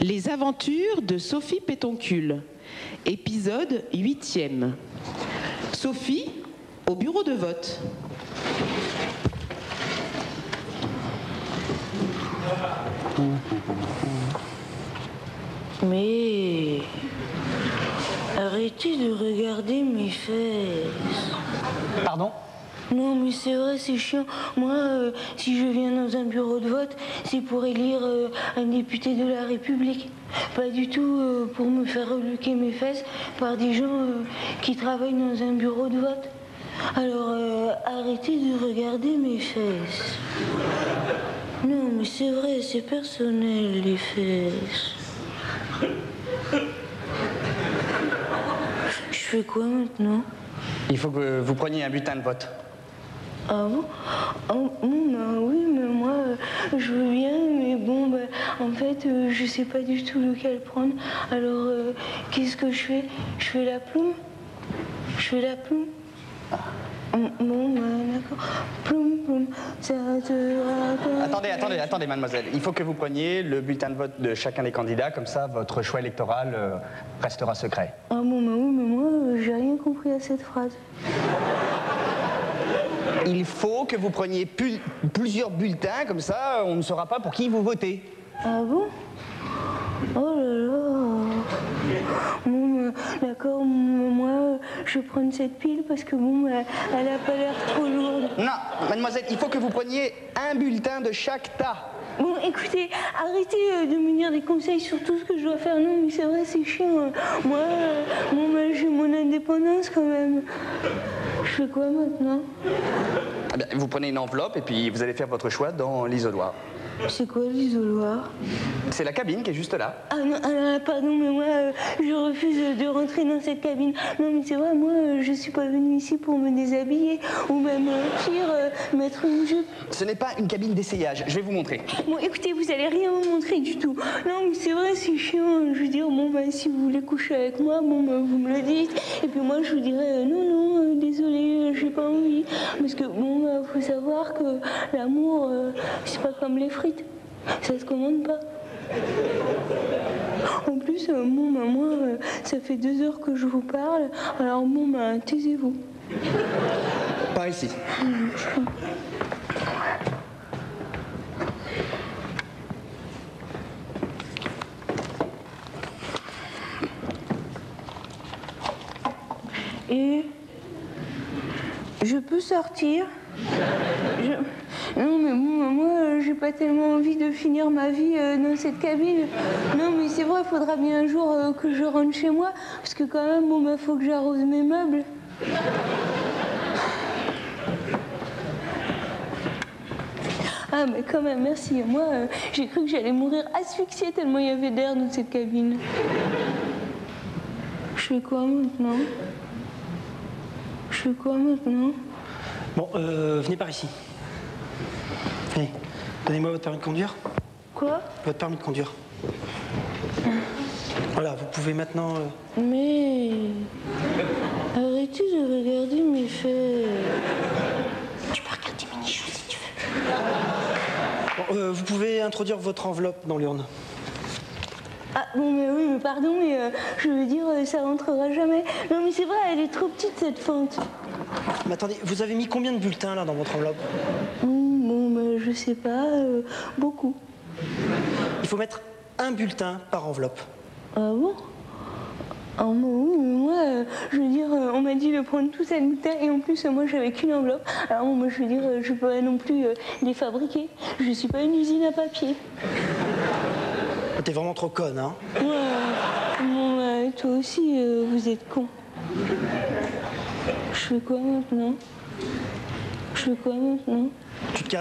Les aventures de Sophie Pétoncule, épisode 8e. Sophie, au bureau de vote. Mais arrêtez de regarder mes fesses. Pardon? Non, mais c'est vrai, c'est chiant. Moi, euh, si je viens dans un bureau de vote, c'est pour élire euh, un député de la République. Pas du tout euh, pour me faire reluquer mes fesses par des gens qui travaillent dans un bureau de vote. Alors, arrêtez de regarder mes fesses. Non, mais c'est vrai, c'est personnel, les fesses. Je fais quoi maintenant? Il faut que vous preniez un bulletin de vote. Ah bon? Ah, bah oui, mais moi, je veux bien, mais bon, bah, en fait, euh, je sais pas du tout lequel prendre. Alors, euh, qu'est-ce que je fais? Je fais la plume? Je fais la plume? Attendez, attendez, attendez, mademoiselle. Il faut que vous preniez le bulletin de vote de chacun des candidats, comme ça votre choix électoral euh, restera secret. Ah bon, bah oui, mais moi, euh, j'ai rien compris à cette phrase. Il faut que vous preniez pu- plusieurs bulletins, comme ça on ne saura pas pour qui vous votez. Ah bon? Oh là là Bon, bah, d'accord, moi, euh, je vais prendre cette pile parce que bon, elle a pas l'air trop lourde. Non, mademoiselle, il faut que vous preniez un bulletin de chaque tas. Bon, écoutez, arrêtez euh, de me dire des conseils sur tout ce que je dois faire. Non, mais c'est vrai, c'est chiant. hein. Moi, euh, bon, bah, j'ai mon indépendance quand même. Je fais quoi maintenant? Eh bien, vous prenez une enveloppe et puis vous allez faire votre choix dans l'isoloir. C'est quoi l'isoloir C'est la cabine qui est juste là. Ah non, ah non, pardon, mais moi, euh, je refuse de rentrer dans cette cabine. Non, mais c'est vrai, moi, euh, je suis pas venue ici pour me déshabiller ou même, euh, pire, euh, mettre une jupe. Ce n'est pas une cabine d'essayage, je vais vous montrer. Bon, écoutez, vous allez rien me montrer du tout. Non, mais c'est vrai, c'est chiant. Je veux dire, bon, bah, si vous voulez coucher avec moi, bon, bah, vous me le dites. Et puis moi, je vous dirais, euh, non, non, désolé, j'ai pas envie. Parce que, bon, bah, faut savoir que l'amour, c'est pas comme les frites. Ça se commande pas. En plus, euh, bon, bah, moi, euh, ça fait deux heures que je vous parle. Alors, bon, bah, taisez-vous. Par ici. Et je peux sortir? Je- Non mais bon, moi euh, pas tellement envie de finir ma vie euh, dans cette cabine. Non mais c'est vrai, il faudra bien un jour euh, que je rentre chez moi, parce que quand même, bon bah faut que j'arrose mes meubles. Ah mais quand même, merci. Moi, euh, j'ai cru que j'allais mourir asphyxiée tellement il y avait d'air dans cette cabine. Je fais quoi maintenant? Je fais quoi maintenant? Bon, venez par ici. Venez. Donnez-moi votre permis de conduire. Quoi? Votre permis de conduire. Voilà, vous pouvez maintenant. euh, Mais arrêtez de regarder mes fesses. Tu peux regarder mes nichons si tu veux. bon, euh, vous pouvez introduire votre enveloppe dans l'urne. Ah bon mais oui mais pardon mais euh, je veux dire ça rentrera jamais. Non mais c'est vrai elle est trop petite cette fente. Mais attendez, vous avez mis combien de bulletins là dans votre enveloppe? Bon mais je sais pas euh, beaucoup. Il faut mettre un bulletin par enveloppe. Ah bon? Ah mais moi, euh, je veux dire, on m'a dit de prendre tout ça bulletin et en plus, moi, j'avais qu'une enveloppe. Alors, moi, je veux dire, je peux pas non plus euh, les fabriquer. Je suis pas une usine à papier. Ah, T'es vraiment trop conne, hein Ouais. Bon, bah, toi aussi, euh, vous êtes con. Je fais quoi maintenant? Je fais quoi maintenant? Tu.